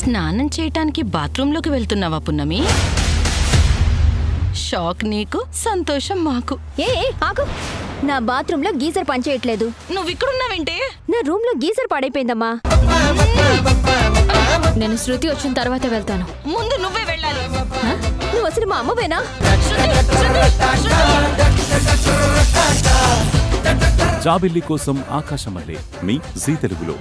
స్నానం చేయటానికి బాత్రూంలోకి వెళ్తున్నావా పున్నమి? షాక్ నీకు సంతోషం మాకు. ఏ ఆకు నా బాత్రూంలో గీజర్ పనిచేయట్లేదు. నువ్వు ఇక్కడున్నావేంటే నా రూమ్లో గీజర్ పాడైపోయిందమ్మా. నేను శృతి వచ్చిన తర్వాత వెళ్తాను. ముందు నువ్వే వెళ్ళాలి. నువ్వు అసలు మా అమ్మవేనా? జాబిల్లి కోసం ఆకాశమల్లే మీ జీ తెలుగులో.